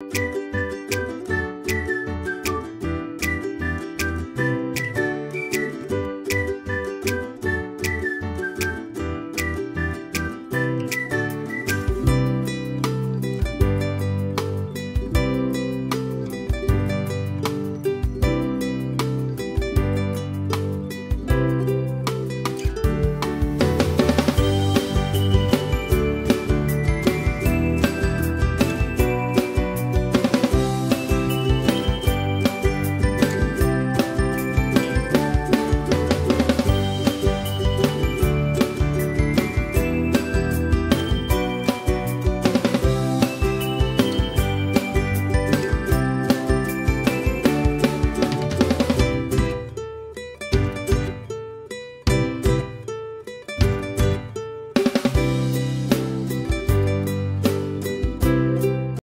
you